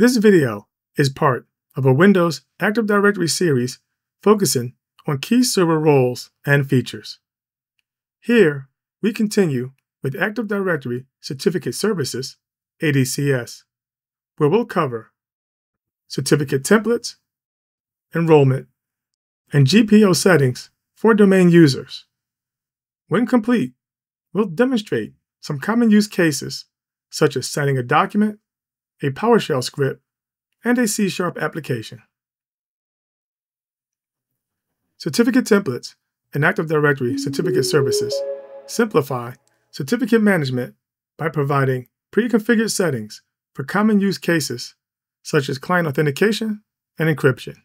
This video is part of a Windows Active Directory series focusing on key server roles and features. Here, we continue with Active Directory Certificate Services, ADCS, where we'll cover certificate templates, enrollment, and GPO settings for domain users. When complete, we'll demonstrate some common use cases such as signing a document, a PowerShell script, and a C Sharp application. Certificate templates and Active Directory certificate services simplify certificate management by providing pre-configured settings for common use cases such as client authentication and encryption.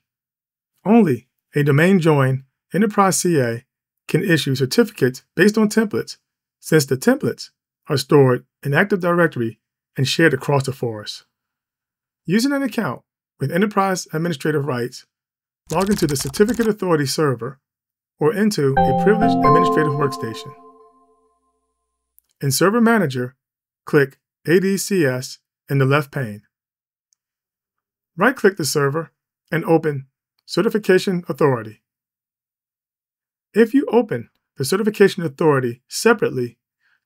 Only a domain join enterprise CA can issue certificates based on templates since the templates are stored in Active Directory and shared across the forest. Using an account with enterprise administrative rights, log into the Certificate Authority server or into a privileged administrative workstation. In Server Manager, click ADCS in the left pane. Right click the server and open Certification Authority. If you open the Certification Authority separately,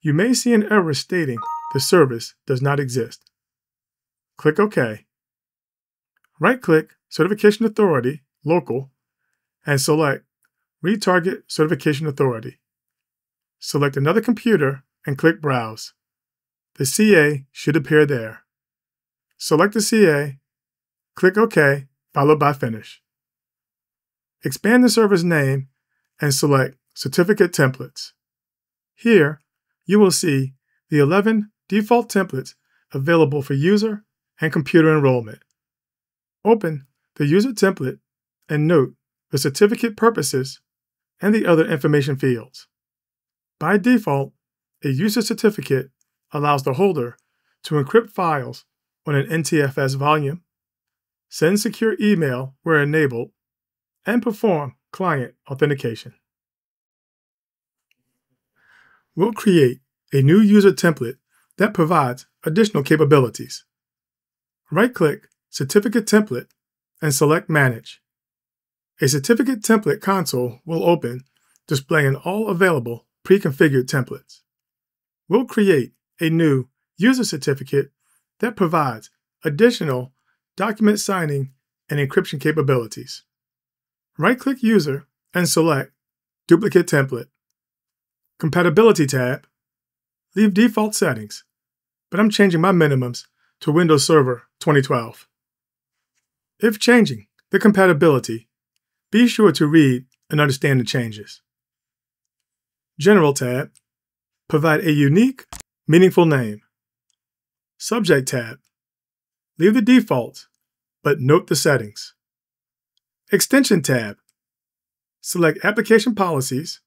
you may see an error stating the service does not exist. Click OK. Right click Certification Authority, Local, and select Retarget Certification Authority. Select another computer and click Browse. The CA should appear there. Select the CA, click OK, followed by Finish. Expand the server's name and select Certificate Templates. Here, you will see the 11 default templates available for user and computer enrollment. Open the user template and note the certificate purposes and the other information fields. By default, a user certificate allows the holder to encrypt files on an NTFS volume, send secure email where enabled, and perform client authentication. We'll create a new user template that provides additional capabilities. Right-click Certificate Template and select Manage. A certificate template console will open, displaying all available pre-configured templates. We'll create a new user certificate that provides additional document signing and encryption capabilities. Right-click User and select Duplicate Template. Compatibility tab. Leave default settings, but I'm changing my minimums to Windows Server 2012. If changing the compatibility, be sure to read and understand the changes. General tab. Provide a unique, meaningful name. Subject tab. Leave the default, but note the settings. Extension tab. Select Application Policies,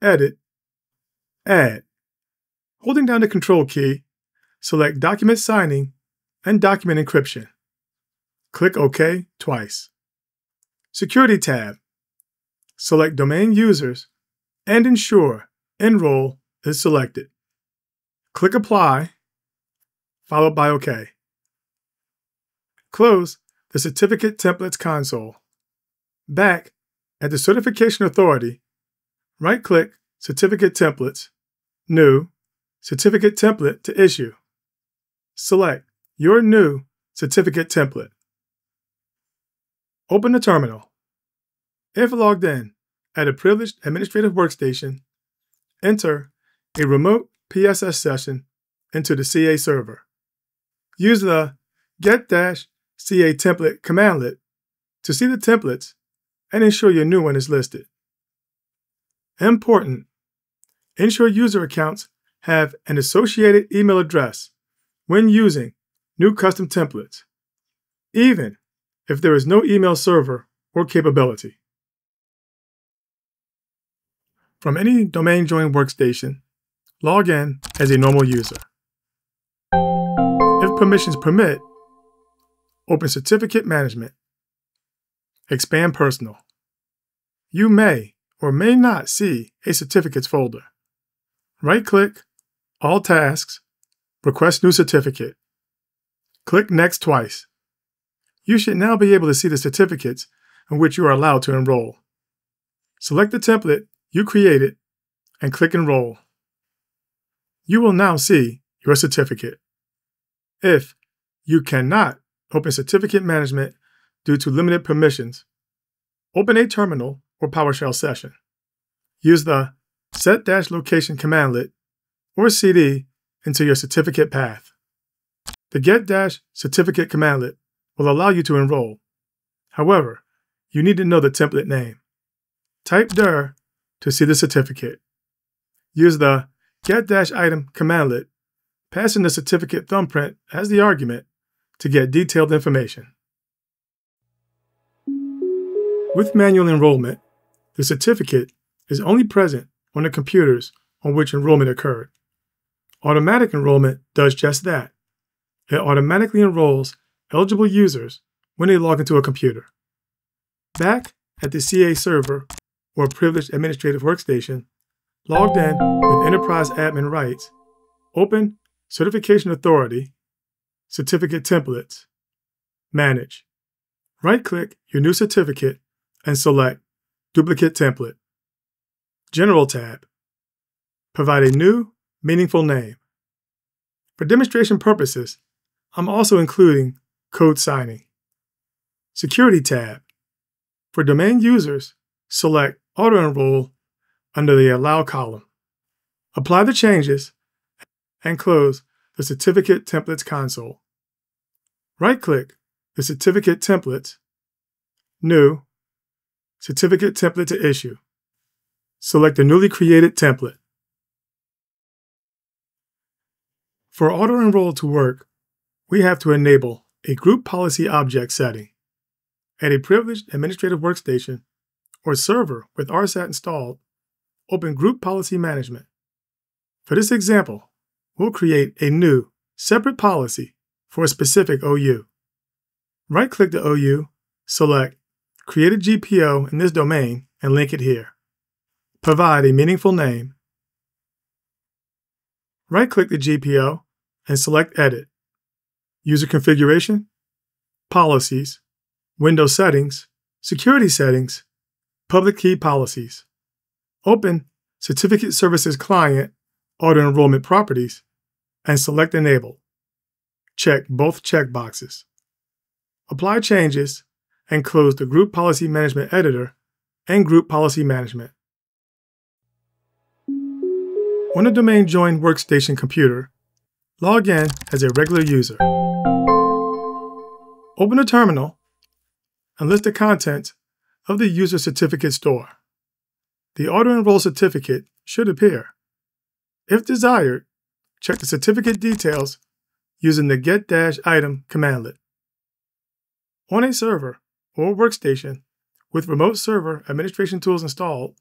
Edit, Add. Holding down the Control key, select Document Signing and Document Encryption. Click OK twice. Security tab. Select Domain Users and ensure Enroll is selected. Click Apply, followed by OK. Close the Certificate Templates console. Back at the Certification Authority, right-click Certificate Templates, New, Certificate Template to issue. Select your new certificate template. Open the terminal. If logged in at a privileged administrative workstation, enter a remote PSS session into the CA server. Use the get-ca template commandlet to see the templates and ensure your new one is listed. Important. Ensure user accounts have an associated email address when using new custom templates, even if there is no email server or capability. From any domain join workstation, log in as a normal user. If permissions permit, open Certificate Management. Expand Personal. You may or may not see a Certificates folder. Right-click, All Tasks, Request New Certificate. Click Next twice you should now be able to see the certificates in which you are allowed to enroll. Select the template you created and click Enroll. You will now see your certificate. If you cannot open certificate management due to limited permissions, open a terminal or PowerShell session. Use the set-location commandlet or CD into your certificate path. The get-certificate commandlet will allow you to enroll. However, you need to know the template name. Type dir to see the certificate. Use the get-item commandlet, passing the certificate thumbprint as the argument to get detailed information. With manual enrollment, the certificate is only present on the computers on which enrollment occurred. Automatic enrollment does just that. It automatically enrolls eligible users when they log into a computer. Back at the CA server or Privileged Administrative Workstation, logged in with Enterprise Admin Rights, open Certification Authority, Certificate Templates, Manage. Right click your new certificate and select Duplicate Template. General tab. Provide a new, meaningful name. For demonstration purposes, I'm also including code signing. Security tab. For domain users, select Auto Enroll under the Allow column. Apply the changes and close the Certificate Templates console. Right-click the Certificate Templates, New, Certificate Template to Issue. Select the newly created template. For auto-enroll to work, we have to enable a group policy object setting. At a privileged administrative workstation or server with RSAT installed, open Group Policy Management. For this example, we'll create a new, separate policy for a specific OU. Right-click the OU, select Create a GPO in this domain, and link it here. Provide a meaningful name. Right-click the GPO and select Edit. User Configuration, Policies, Windows Settings, Security Settings, Public Key Policies. Open Certificate Services Client Auto Enrollment Properties and select Enable. Check both checkboxes. Apply changes and close the Group Policy Management Editor and Group Policy Management. On a domain joined workstation computer, log in as a regular user. Open a terminal and list the contents of the user certificate store the auto-enroll certificate should appear. If desired, check the certificate details using the get-item commandlet. On a server or workstation with remote server administration tools installed,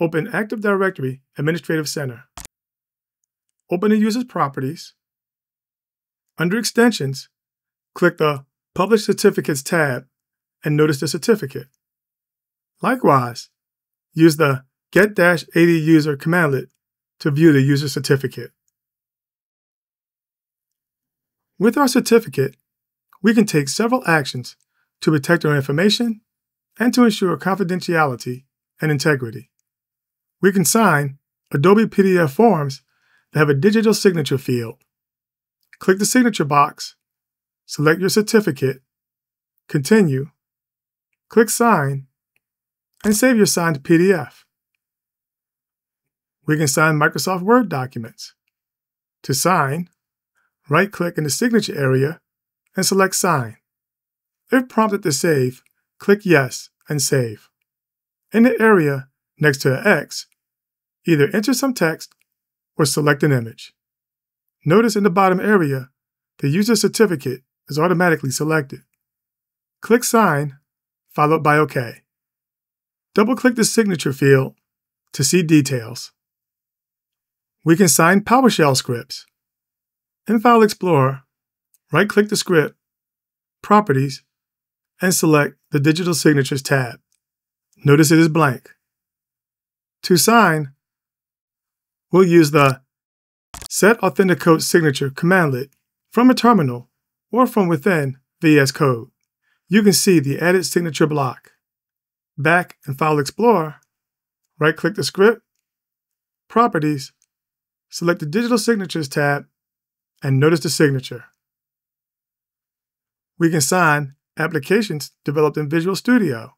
open Active Directory Administrative Center. Open the user's properties. Under Extensions, click the Publish Certificates tab and notice the certificate. Likewise, Use the get-ADuser commandlet to view the user certificate. With our certificate, we can take several actions to protect our information and to ensure confidentiality and integrity. We can sign Adobe PDF forms that have a digital signature field. Click the signature box, select your certificate, continue, click Sign, and save your signed PDF. We can sign Microsoft Word documents. To sign, right click in the signature area and select Sign. If prompted to save, click Yes and save. In the area next to an X, either enter some text or select an image. Notice in the bottom area, the user certificate is automatically selected. Click Sign, followed by OK. Double-click the signature field to see details. We can sign PowerShell scripts. In File Explorer, right-click the script, Properties, and select the Digital Signatures tab. Notice it is blank. To sign, we'll use the Set Authenticode Signature commandlet from a terminal or from within VS Code. you can see the added signature block. Back in File Explorer, right click the script, Properties, select the Digital Signatures tab, and notice the signature. We can sign applications developed in Visual Studio.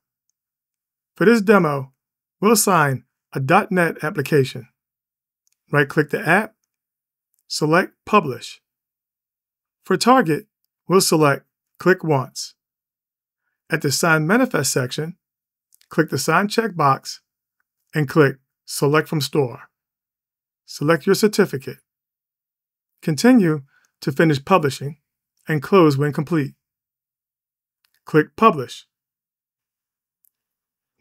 For this demo, we'll sign a .NET application. Right-click the app, select Publish. For Target, we'll select ClickOnce. At the Sign Manifest section, click the Sign checkbox and click Select from Store. Select your certificate. Continue to finish publishing and close when complete. Click Publish.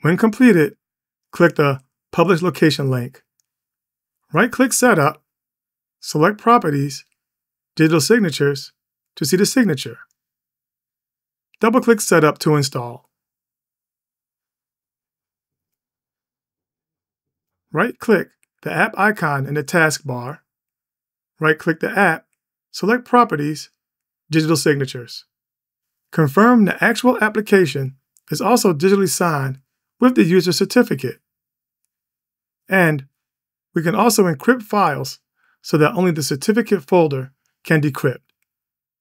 When completed, click the Publish Location link. Right-click Setup, select Properties, Digital Signatures to see the signature. Double-click Setup to install. Right-click the app icon in the taskbar. Right-click the app, select Properties, Digital Signatures. Confirm the actual application is also digitally signed with the user certificate. And we can also encrypt files so that only the certificate folder can decrypt.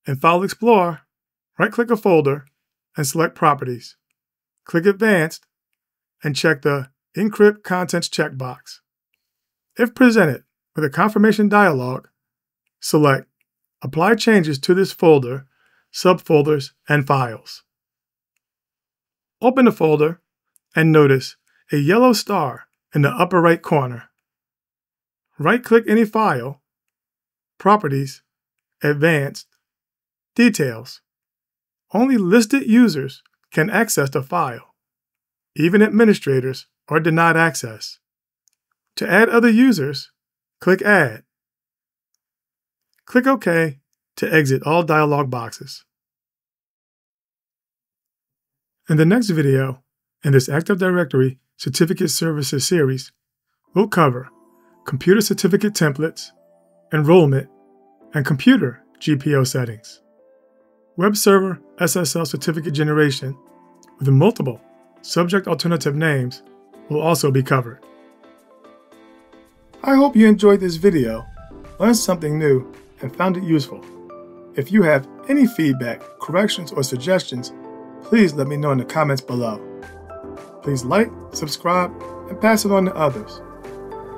In File Explorer, right-click a folder and select Properties. Click Advanced and check the Encrypt Contents checkbox. If presented with a confirmation dialog, select Apply changes to this folder, subfolders, and files. Open the folder and notice a yellow star in the upper right corner. Right-click any file, Properties, Advanced, Details. Only listed users can access the file. Even administrators are denied access. To add other users, click Add. Click OK to exit all dialog boxes. In the next video, in this Active Directory Certificate Services series, we'll cover computer certificate templates, enrollment, and computer GPO settings. Web server SSL certificate generation with multiple subject alternative names will also be covered. I hope you enjoyed this video, learned something new, and found it useful. If you have any feedback, corrections, or suggestions, please let me know in the comments below. Please like, subscribe, and pass it on to others.